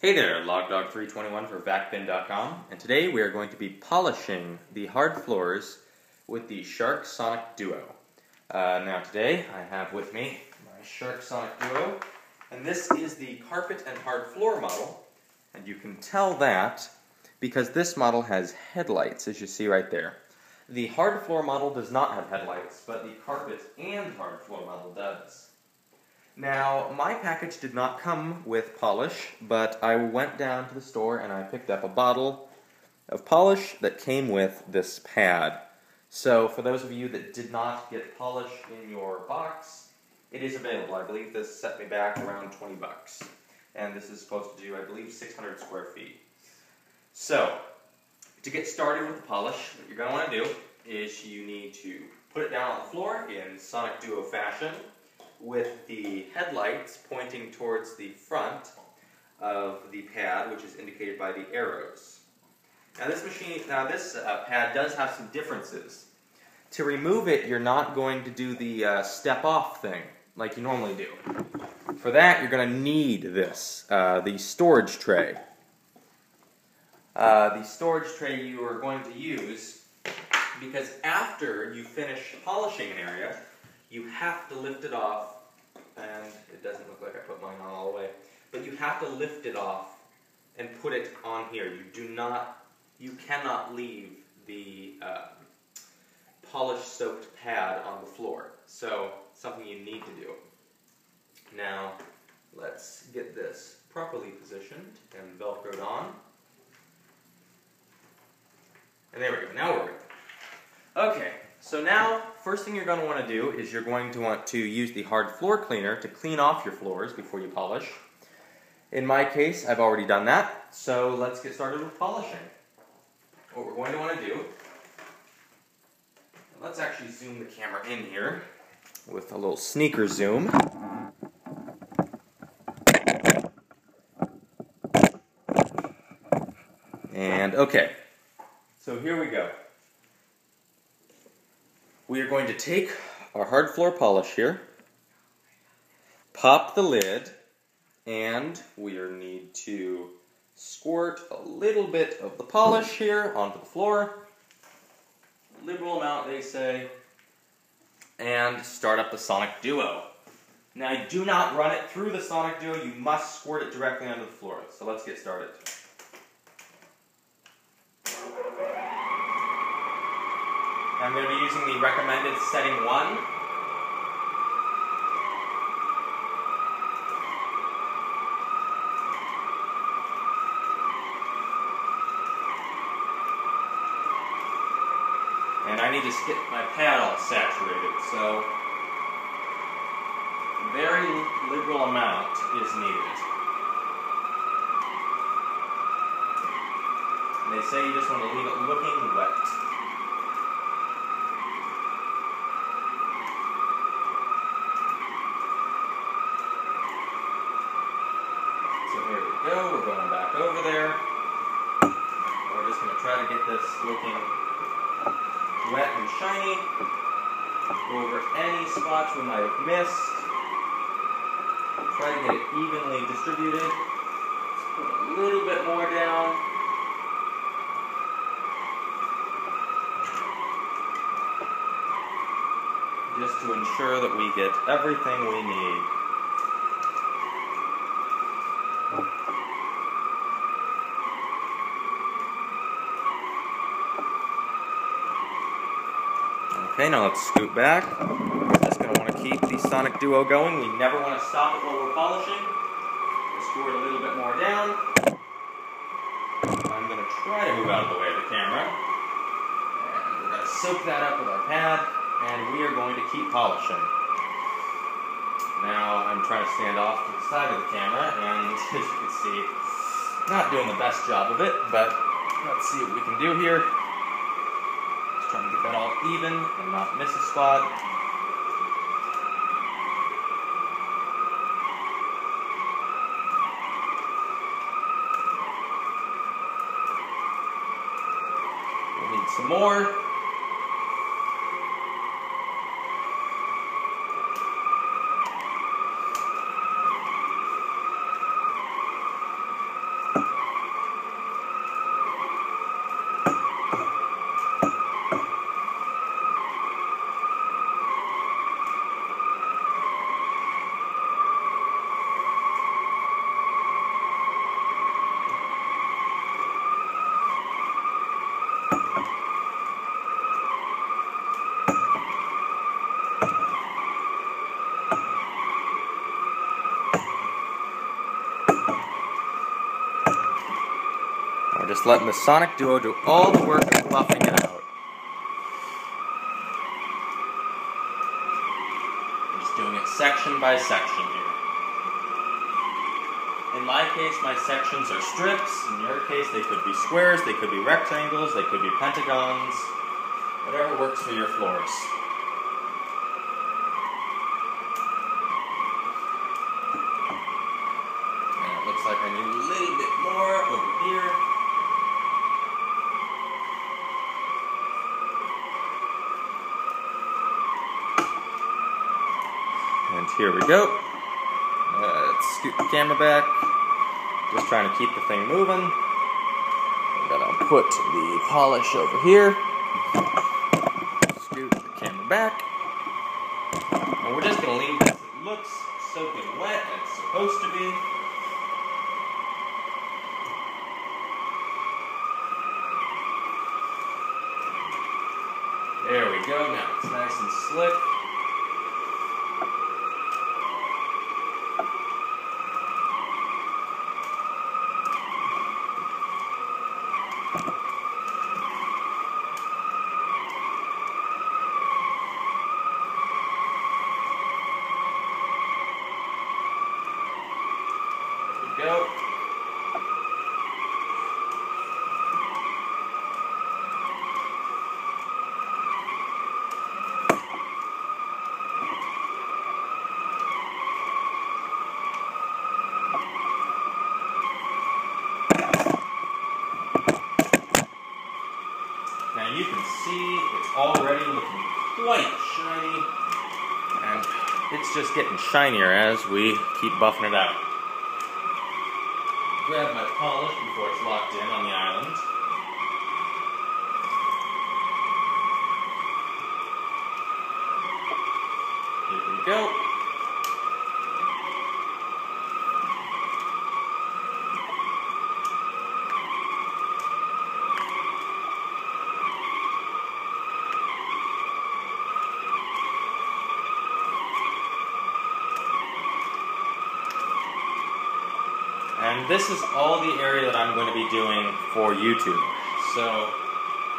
Hey there, LogDog321 for VacBin.com, and today we are going to be polishing the hard floors with the Shark Sonic Duo. Uh, now today I have with me my Shark Sonic Duo, and this is the carpet and hard floor model, and you can tell that because this model has headlights, as you see right there. The hard floor model does not have headlights, but the carpet and hard floor model does. Now, my package did not come with polish, but I went down to the store and I picked up a bottle of polish that came with this pad. So, for those of you that did not get polish in your box, it is available. I believe this set me back around 20 bucks. And this is supposed to do, I believe, 600 square feet. So, to get started with the polish, what you're going to want to do is you need to put it down on the floor in Sonic Duo fashion with the headlights pointing towards the front of the pad, which is indicated by the arrows. Now this machine, now this uh, pad does have some differences. To remove it, you're not going to do the uh, step off thing like you normally do. For that, you're going to need this, uh, the storage tray. Uh, the storage tray you are going to use because after you finish polishing an area, you have to lift it off, and it doesn't look like I put mine on all the way, but you have to lift it off and put it on here. You do not, you cannot leave the uh, polish-soaked pad on the floor. So, something you need to do. Now, let's get this properly positioned and velcroed on. And there we go, now we're good. Okay, so now, first thing you're going to want to do is you're going to want to use the hard floor cleaner to clean off your floors before you polish. In my case, I've already done that, so let's get started with polishing. What we're going to want to do, let's actually zoom the camera in here with a little sneaker zoom. And okay, so here we go. We are going to take our hard floor polish here, pop the lid, and we need to squirt a little bit of the polish here onto the floor. Liberal amount, they say. And start up the Sonic Duo. Now, do not run it through the Sonic Duo. You must squirt it directly onto the floor. So let's get started. I'm going to be using the recommended setting 1. And I need to get my pad all saturated, so very liberal amount is needed. And they say you just want to leave it looking wet. go. We're going back over there. We're just going to try to get this looking wet and shiny. Go over any spots we might have missed. Try to get it evenly distributed. Put a little bit more down. Just to ensure that we get everything we need. Okay, now let's scoot back. Just going to want to keep the Sonic Duo going. We never want to stop it while we're polishing. Just screw it a little bit more down. I'm going to try to move out of the way of the camera. And we're going to soak that up with our pad, and we are going to keep polishing. Now I'm trying to stand off to the side of the camera, and as you can see, not doing the best job of it, but let's see what we can do here. Trying to get that all even and not miss a spot. We'll need some more. I'm just letting the Sonic Duo do all the work of buffing it out. I'm just doing it section by section here. In my case, my sections are strips. In your case, they could be squares, they could be rectangles, they could be pentagons. Whatever works for your floors. And it looks like I need a little bit more over here. And here we go. Uh, let's scoot the camera back. Just trying to keep the thing moving. I'm gonna put the polish over here. Scoot the camera back. And we're just gonna leave this. It looks soaking wet, it's supposed to be. There we go, now it's nice and slick. There we go. Now you can see it's already looking quite shiny, and it's just getting shinier as we keep buffing it out. Grab my polish before it's locked in on the island. Here we go. And this is all the area that I'm going to be doing for YouTube. So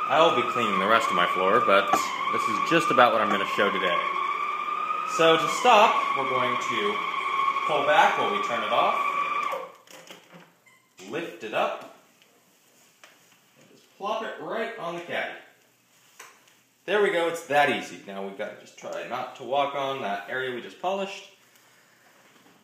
I will be cleaning the rest of my floor, but this is just about what I'm going to show today. So to stop, we're going to pull back while we turn it off, lift it up, and just plop it right on the caddy. There we go, it's that easy. Now we've got to just try not to walk on that area we just polished.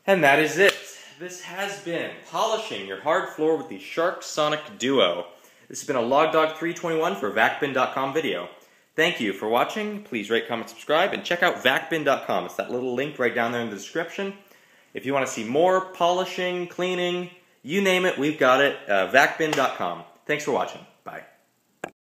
And that is it. This has been polishing your hard floor with the Shark Sonic Duo. This has been a LogDog 321 for VacBin.com video. Thank you for watching. Please rate, comment, subscribe, and check out VacBin.com. It's that little link right down there in the description. If you want to see more polishing, cleaning, you name it, we've got it. Uh, VacBin.com. Thanks for watching.